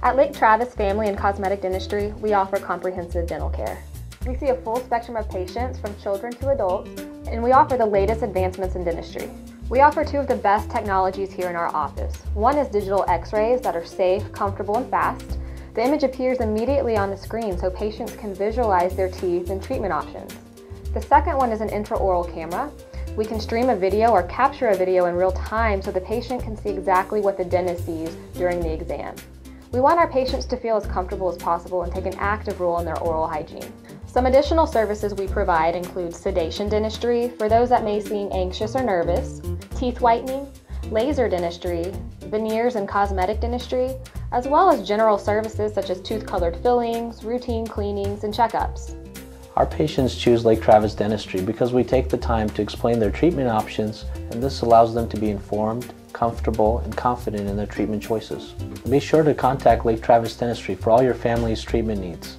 At Lake Travis Family and Cosmetic Dentistry, we offer comprehensive dental care. We see a full spectrum of patients from children to adults, and we offer the latest advancements in dentistry. We offer two of the best technologies here in our office. One is digital x-rays that are safe, comfortable, and fast. The image appears immediately on the screen so patients can visualize their teeth and treatment options. The second one is an intraoral camera. We can stream a video or capture a video in real time so the patient can see exactly what the dentist sees during the exam. We want our patients to feel as comfortable as possible and take an active role in their oral hygiene. Some additional services we provide include sedation dentistry for those that may seem anxious or nervous, teeth whitening, laser dentistry, veneers and cosmetic dentistry, as well as general services such as tooth colored fillings, routine cleanings, and checkups. Our patients choose Lake Travis Dentistry because we take the time to explain their treatment options and this allows them to be informed, comfortable, and confident in their treatment choices. Be sure to contact Lake Travis Dentistry for all your family's treatment needs.